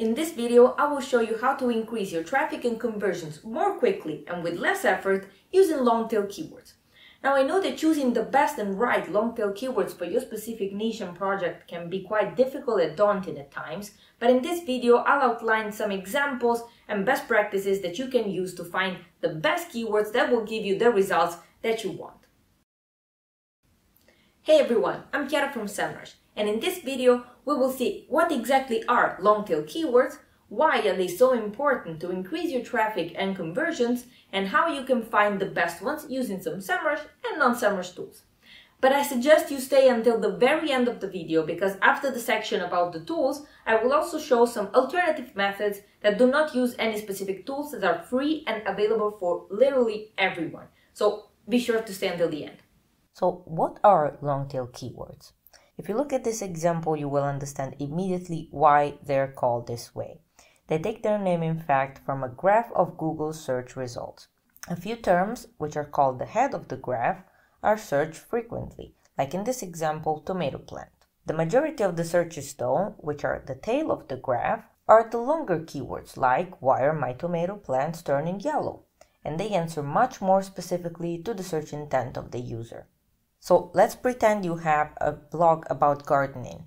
In this video, I will show you how to increase your traffic and conversions more quickly and with less effort using long-tail keywords. Now I know that choosing the best and right long-tail keywords for your specific niche and project can be quite difficult and daunting at times, but in this video I'll outline some examples and best practices that you can use to find the best keywords that will give you the results that you want. Hey everyone, I'm Chiara from SEMrush, and in this video we will see what exactly are long-tail keywords, why are they so important to increase your traffic and conversions, and how you can find the best ones using some SEMrush and non-SEMrush tools. But I suggest you stay until the very end of the video because after the section about the tools, I will also show some alternative methods that do not use any specific tools that are free and available for literally everyone. So be sure to stay until the end. So what are long-tail keywords? If you look at this example, you will understand immediately why they're called this way. They take their name, in fact, from a graph of Google search results. A few terms, which are called the head of the graph, are searched frequently, like in this example, tomato plant. The majority of the searches, though, which are the tail of the graph, are the longer keywords like why are my tomato plants turning yellow? And they answer much more specifically to the search intent of the user. So let's pretend you have a blog about gardening.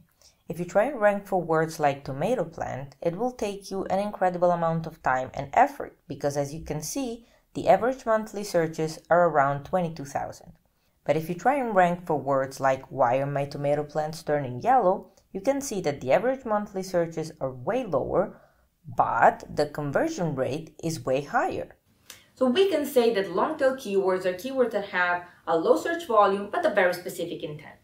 If you try and rank for words like tomato plant, it will take you an incredible amount of time and effort because as you can see, the average monthly searches are around 22,000. But if you try and rank for words like why are my tomato plants turning yellow, you can see that the average monthly searches are way lower, but the conversion rate is way higher. So we can say that long-tail keywords are keywords that have a low search volume but a very specific intent.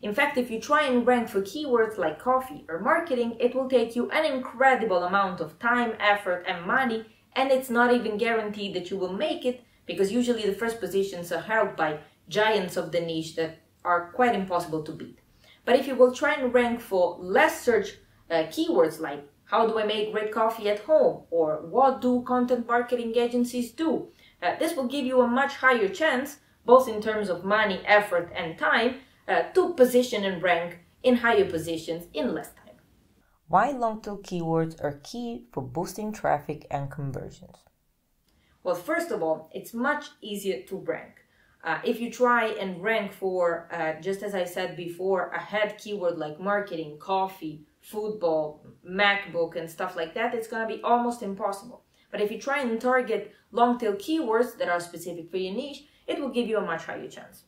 In fact, if you try and rank for keywords like coffee or marketing, it will take you an incredible amount of time, effort, and money, and it's not even guaranteed that you will make it because usually the first positions are held by giants of the niche that are quite impossible to beat. But if you will try and rank for less search uh, keywords like how do I make great coffee at home or what do content marketing agencies do, uh, this will give you a much higher chance, both in terms of money, effort, and time, uh, to position and rank in higher positions in less time. Why long-tail keywords are key for boosting traffic and conversions? Well, first of all, it's much easier to rank. Uh, if you try and rank for, uh, just as I said before, a head keyword like marketing, coffee, football, MacBook, and stuff like that, it's going to be almost impossible. But if you try and target long tail keywords that are specific for your niche, it will give you a much higher chance.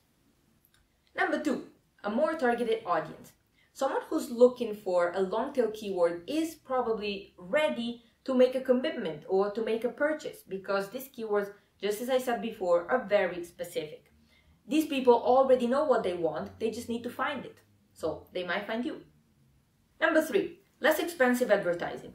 Number two, a more targeted audience. Someone who's looking for a long tail keyword is probably ready to make a commitment or to make a purchase because these keywords, just as I said before, are very specific. These people already know what they want, they just need to find it. So they might find you. Number three, less expensive advertising.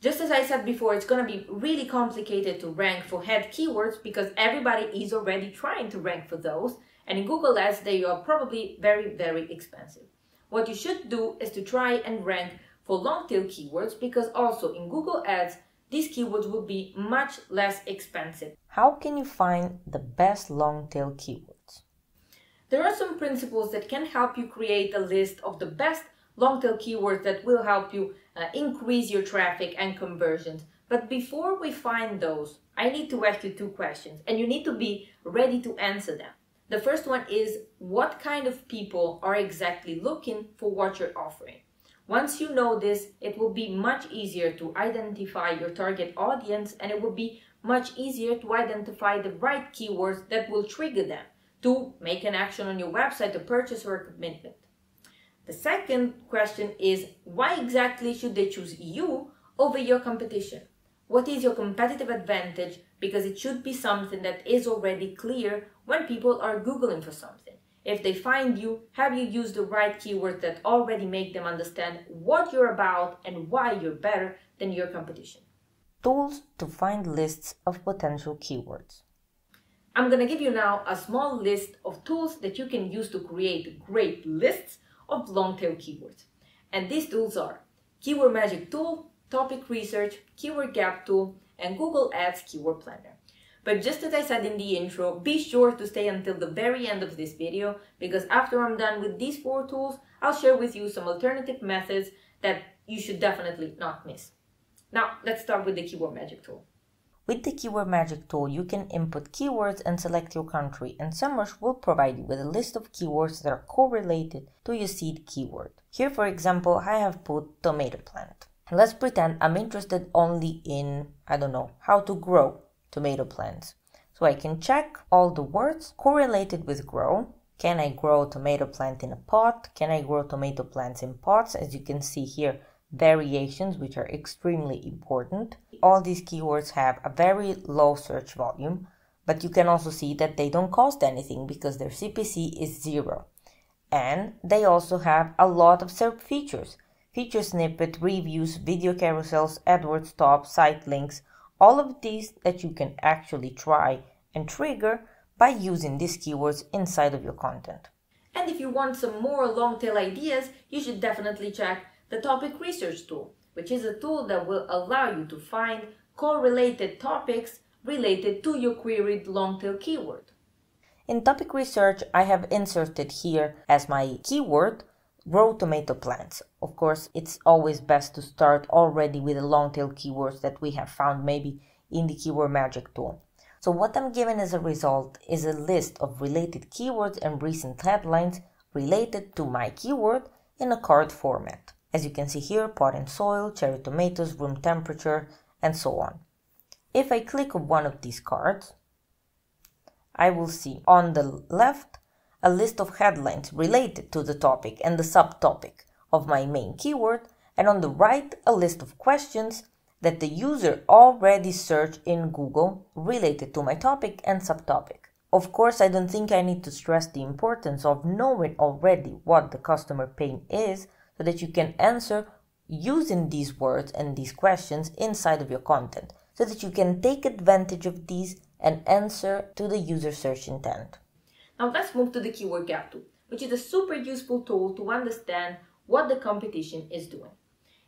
Just as I said before, it's going to be really complicated to rank for head keywords because everybody is already trying to rank for those and in Google Ads, they are probably very, very expensive. What you should do is to try and rank for long tail keywords because also in Google Ads, these keywords will be much less expensive. How can you find the best long tail keywords? There are some principles that can help you create a list of the best long tail keywords that will help you uh, increase your traffic and conversions. But before we find those, I need to ask you two questions and you need to be ready to answer them. The first one is what kind of people are exactly looking for what you're offering. Once you know this, it will be much easier to identify your target audience and it will be much easier to identify the right keywords that will trigger them to make an action on your website, to purchase or a commitment. The second question is why exactly should they choose you over your competition? What is your competitive advantage? Because it should be something that is already clear when people are Googling for something. If they find you, have you used the right keywords that already make them understand what you're about and why you're better than your competition? Tools to find lists of potential keywords. I'm going to give you now a small list of tools that you can use to create great lists of long tail keywords. And these tools are Keyword Magic Tool, Topic Research, Keyword Gap Tool, and Google Ads Keyword Planner. But just as I said in the intro, be sure to stay until the very end of this video because after I'm done with these four tools, I'll share with you some alternative methods that you should definitely not miss. Now, let's start with the keyword magic tool. With the Keyword Magic tool, you can input keywords and select your country, and SEMrush will provide you with a list of keywords that are correlated to your seed keyword. Here, for example, I have put tomato plant. Let's pretend I'm interested only in, I don't know, how to grow tomato plants. So I can check all the words correlated with grow. Can I grow tomato plant in a pot? Can I grow tomato plants in pots? As you can see here, variations, which are extremely important. All these keywords have a very low search volume, but you can also see that they don't cost anything because their CPC is zero. And they also have a lot of SERP features. Feature snippet, reviews, video carousels, AdWords top, site links, all of these that you can actually try and trigger by using these keywords inside of your content. And if you want some more long tail ideas, you should definitely check the topic research tool, which is a tool that will allow you to find correlated topics related to your queried long tail keyword. In topic research, I have inserted here as my keyword grow tomato plants. Of course, it's always best to start already with the long tail keywords that we have found maybe in the keyword magic tool. So what I'm given as a result is a list of related keywords and recent headlines related to my keyword in a card format. As you can see here, pot and soil, cherry tomatoes, room temperature, and so on. If I click on one of these cards, I will see on the left a list of headlines related to the topic and the subtopic of my main keyword, and on the right a list of questions that the user already searched in Google related to my topic and subtopic. Of course, I don't think I need to stress the importance of knowing already what the customer pain is so that you can answer using these words and these questions inside of your content so that you can take advantage of these and answer to the user search intent. Now let's move to the keyword gap tool, which is a super useful tool to understand what the competition is doing.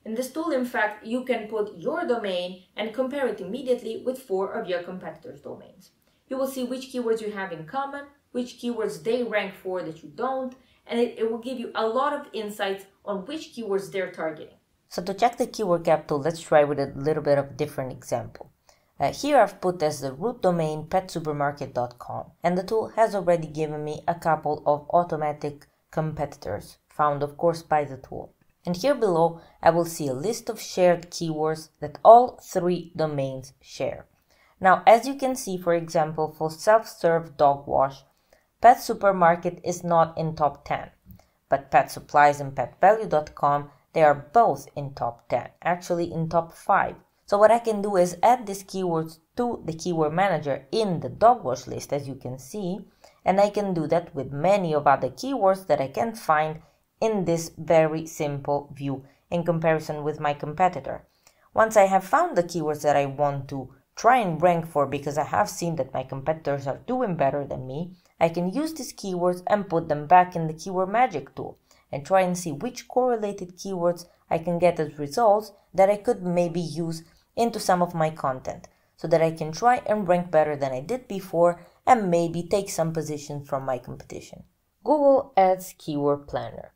In this tool, in fact, you can put your domain and compare it immediately with four of your competitors' domains. You will see which keywords you have in common, which keywords they rank for that you don't, and it, it will give you a lot of insights on which keywords they're targeting. So to check the keyword gap tool, let's try with a little bit of different example. Uh, here I've put as the root domain petsupermarket.com and the tool has already given me a couple of automatic competitors found of course by the tool. And here below I will see a list of shared keywords that all three domains share. Now as you can see for example for self-serve dog wash Pet Supermarket is not in top 10, but Pet Supplies and PetValu.com, they are both in top 10, actually in top 5. So what I can do is add these keywords to the keyword manager in the dog wash list, as you can see, and I can do that with many of other keywords that I can find in this very simple view in comparison with my competitor. Once I have found the keywords that I want to try and rank for because I have seen that my competitors are doing better than me, I can use these keywords and put them back in the keyword magic tool and try and see which correlated keywords I can get as results that I could maybe use into some of my content so that I can try and rank better than I did before and maybe take some positions from my competition. Google Ads Keyword Planner.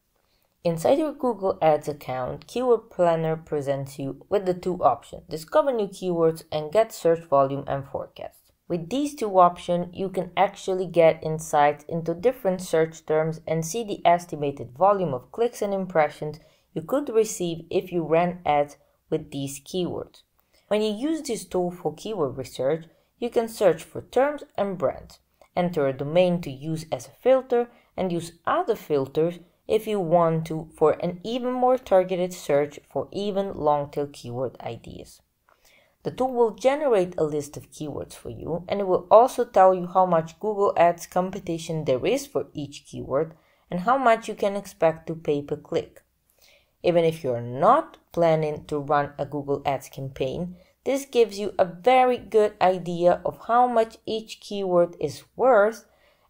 Inside your Google Ads account, Keyword Planner presents you with the two options discover new keywords and get search volume and forecast. With these two options, you can actually get insights into different search terms and see the estimated volume of clicks and impressions you could receive if you ran ads with these keywords. When you use this tool for keyword research, you can search for terms and brands, enter a domain to use as a filter, and use other filters if you want to for an even more targeted search for even long tail keyword ideas. The tool will generate a list of keywords for you and it will also tell you how much Google Ads competition there is for each keyword and how much you can expect to pay per click. Even if you're not planning to run a Google Ads campaign, this gives you a very good idea of how much each keyword is worth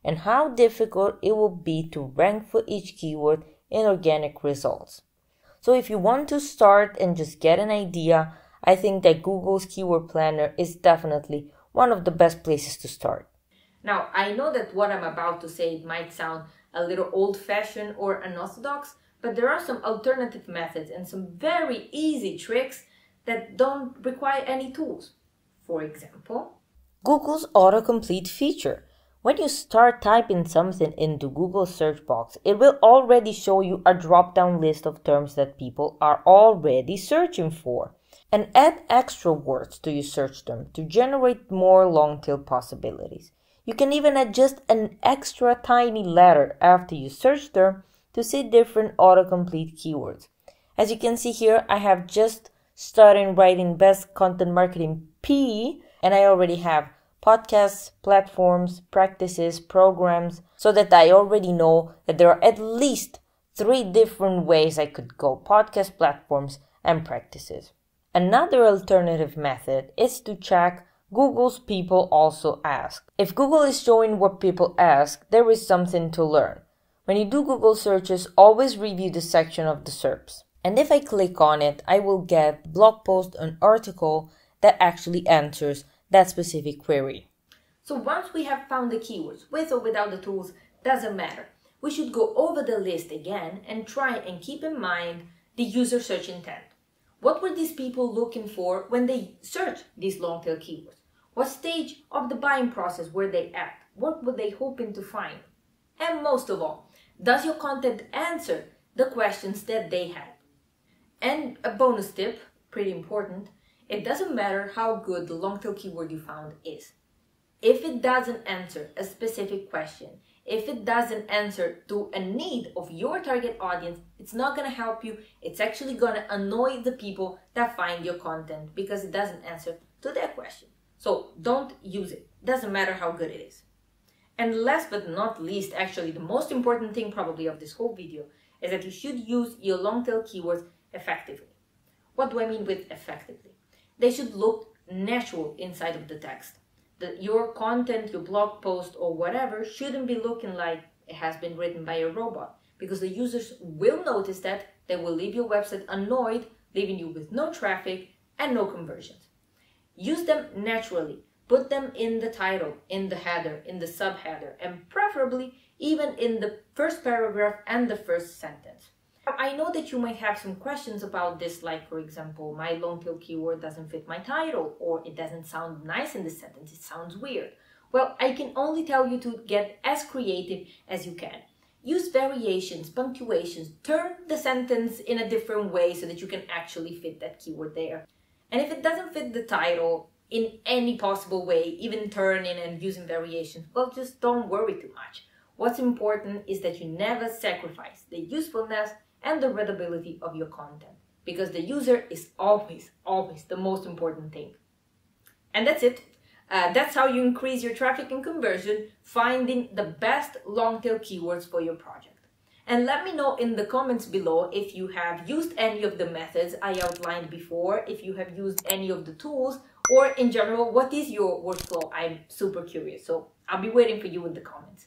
and how difficult it will be to rank for each keyword in organic results. So if you want to start and just get an idea, I think that Google's Keyword Planner is definitely one of the best places to start. Now, I know that what I'm about to say might sound a little old fashioned or unorthodox, but there are some alternative methods and some very easy tricks that don't require any tools. For example, Google's autocomplete feature. When you start typing something into Google search box, it will already show you a drop-down list of terms that people are already searching for. And add extra words to your search term to generate more long tail possibilities. You can even adjust an extra tiny letter after your search term to see different autocomplete keywords. As you can see here, I have just started writing best content marketing P and I already have podcasts, platforms, practices, programs, so that I already know that there are at least three different ways I could go podcast platforms and practices. Another alternative method is to check Google's people also ask. If Google is showing what people ask, there is something to learn. When you do Google searches, always review the section of the SERPs. And if I click on it, I will get blog post an article that actually answers that specific query. So once we have found the keywords, with or without the tools, doesn't matter. We should go over the list again and try and keep in mind the user search intent. What were these people looking for when they searched these long tail keywords? What stage of the buying process were they at? What were they hoping to find? And most of all, does your content answer the questions that they had? And a bonus tip, pretty important, it doesn't matter how good the long tail keyword you found is. If it doesn't answer a specific question, if it doesn't answer to a need of your target audience, it's not to help you. It's actually to annoy the people that find your content because it doesn't answer to their question. So don't use it. Doesn't matter how good it is. And last but not least, actually the most important thing probably of this whole video is that you should use your long tail keywords effectively. What do I mean with effectively? They should look natural inside of the text. That your content, your blog post, or whatever shouldn't be looking like it has been written by a robot because the users will notice that they will leave your website annoyed, leaving you with no traffic and no conversions. Use them naturally. Put them in the title, in the header, in the subheader, and preferably even in the first paragraph and the first sentence. I know that you might have some questions about this, like for example, my long tail keyword doesn't fit my title, or it doesn't sound nice in the sentence, it sounds weird. Well, I can only tell you to get as creative as you can. Use variations, punctuations, turn the sentence in a different way so that you can actually fit that keyword there. And if it doesn't fit the title in any possible way, even turning and using variations, well, just don't worry too much. What's important is that you never sacrifice the usefulness and the readability of your content because the user is always, always the most important thing. And that's it. Uh, that's how you increase your traffic and conversion, finding the best long tail keywords for your project. And let me know in the comments below if you have used any of the methods I outlined before, if you have used any of the tools, or in general, what is your workflow? I'm super curious. So I'll be waiting for you in the comments.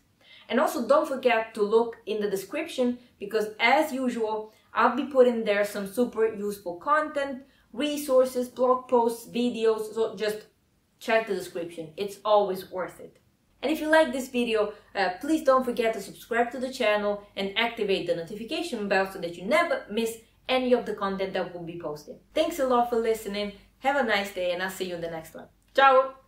And also don't forget to look in the description because as usual, I'll be putting there some super useful content, resources, blog posts, videos. So just check the description. It's always worth it. And if you like this video, uh, please don't forget to subscribe to the channel and activate the notification bell so that you never miss any of the content that will be posted. Thanks a lot for listening. Have a nice day and I'll see you in the next one. Ciao!